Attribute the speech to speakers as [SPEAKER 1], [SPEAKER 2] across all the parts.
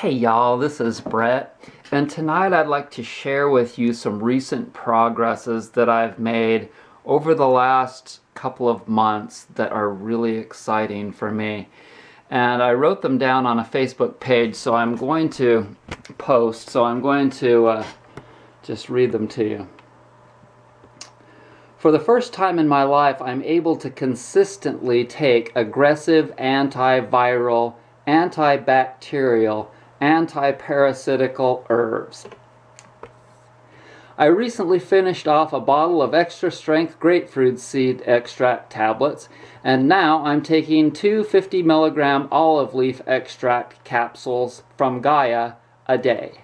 [SPEAKER 1] Hey y'all, this is Brett, and tonight I'd like to share with you some recent progresses that I've made over the last couple of months that are really exciting for me. And I wrote them down on a Facebook page, so I'm going to post, so I'm going to uh, just read them to you. For the first time in my life, I'm able to consistently take aggressive antiviral, antibacterial, antiparasitical herbs. I recently finished off a bottle of extra strength grapefruit seed extract tablets, and now I'm taking two 50 milligram olive leaf extract capsules from Gaia a day.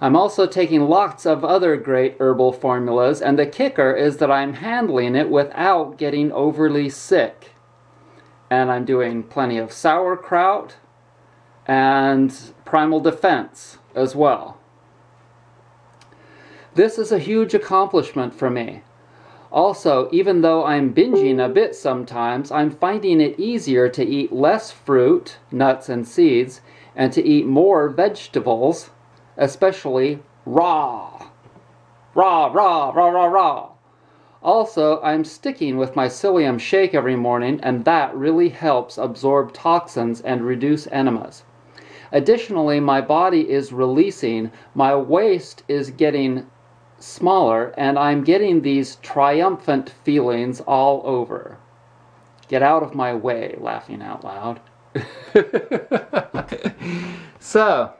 [SPEAKER 1] I'm also taking lots of other great herbal formulas, and the kicker is that I'm handling it without getting overly sick. And I'm doing plenty of sauerkraut and primal defense as well. This is a huge accomplishment for me. Also, even though I'm binging a bit sometimes, I'm finding it easier to eat less fruit, nuts, and seeds, and to eat more vegetables especially raw. Raw, raw, raw, raw, raw. Also, I'm sticking with my psyllium shake every morning, and that really helps absorb toxins and reduce enemas. Additionally, my body is releasing, my waist is getting smaller, and I'm getting these triumphant feelings all over. Get out of my way, laughing out loud. so,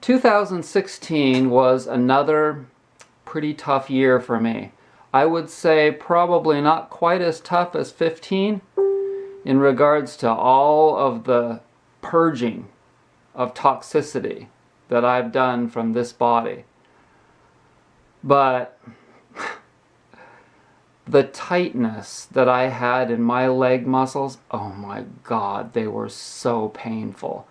[SPEAKER 1] 2016 was another pretty tough year for me. I would say probably not quite as tough as 15 in regards to all of the purging of toxicity that I've done from this body. But the tightness that I had in my leg muscles, oh my God, they were so painful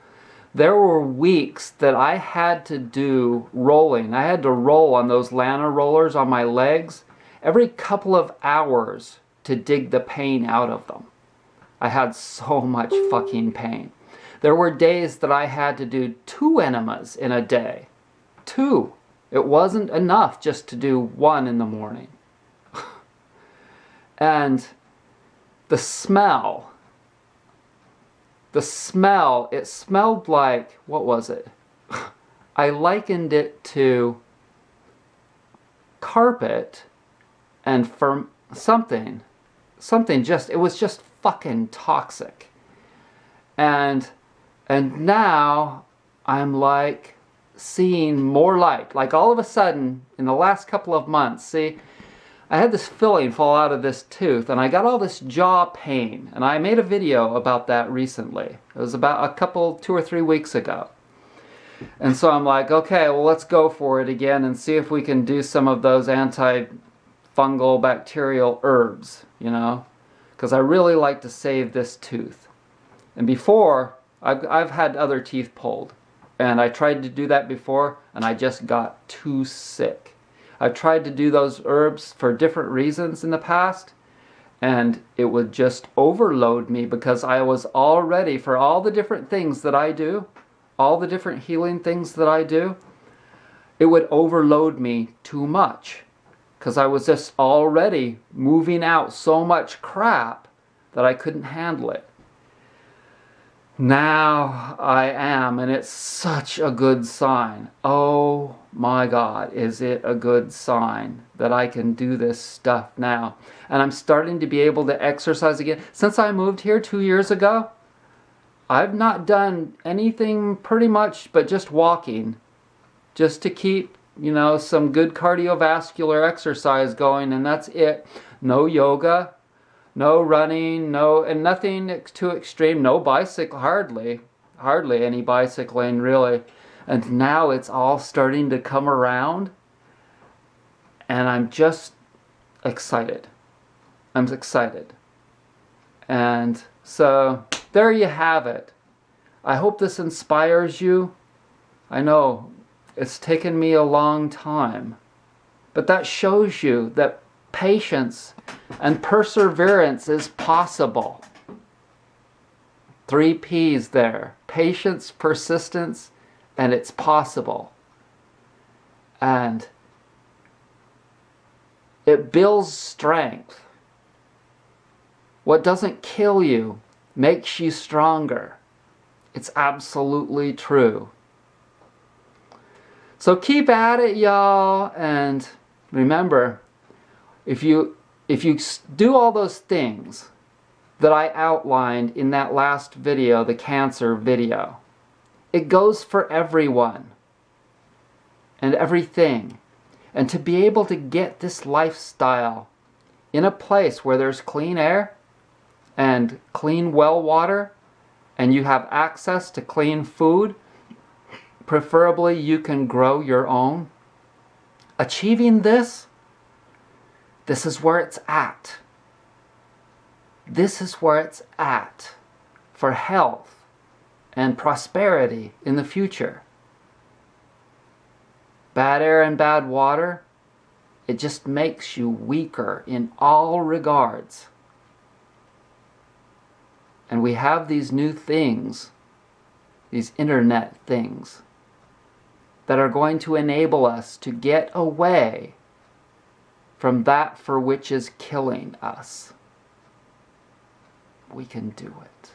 [SPEAKER 1] there were weeks that I had to do rolling. I had to roll on those Lana rollers on my legs every couple of hours to dig the pain out of them. I had so much fucking pain. There were days that I had to do two enemas in a day. Two. It wasn't enough just to do one in the morning. and the smell the smell, it smelled like, what was it? I likened it to carpet and for something, something just, it was just fucking toxic. And, and now I'm like seeing more light. Like all of a sudden, in the last couple of months, see, I had this filling fall out of this tooth and I got all this jaw pain and I made a video about that recently. It was about a couple, two or three weeks ago. And so I'm like, okay, well let's go for it again and see if we can do some of those antifungal bacterial herbs, you know, because I really like to save this tooth. And before, I've, I've had other teeth pulled and I tried to do that before and I just got too sick. I've tried to do those herbs for different reasons in the past and it would just overload me because I was all ready for all the different things that I do, all the different healing things that I do. It would overload me too much because I was just already moving out so much crap that I couldn't handle it. Now I am, and it's such a good sign. Oh my God, is it a good sign that I can do this stuff now? And I'm starting to be able to exercise again. Since I moved here two years ago, I've not done anything pretty much but just walking, just to keep, you know, some good cardiovascular exercise going, and that's it. No yoga, no running, no, and nothing too extreme, no bicycle, hardly, hardly any bicycling really. And now it's all starting to come around, and I'm just excited. I'm excited. And so there you have it. I hope this inspires you. I know it's taken me a long time, but that shows you that patience and perseverance is possible. Three P's there patience, persistence, and it's possible. And it builds strength. What doesn't kill you makes you stronger. It's absolutely true. So keep at it, y'all, and remember, if you if you do all those things that I outlined in that last video, the cancer video, it goes for everyone and everything. And to be able to get this lifestyle in a place where there's clean air and clean well water and you have access to clean food, preferably you can grow your own. Achieving this, this is where it's at. This is where it's at for health and prosperity in the future. Bad air and bad water, it just makes you weaker in all regards. And we have these new things, these internet things, that are going to enable us to get away from that for which is killing us. We can do it.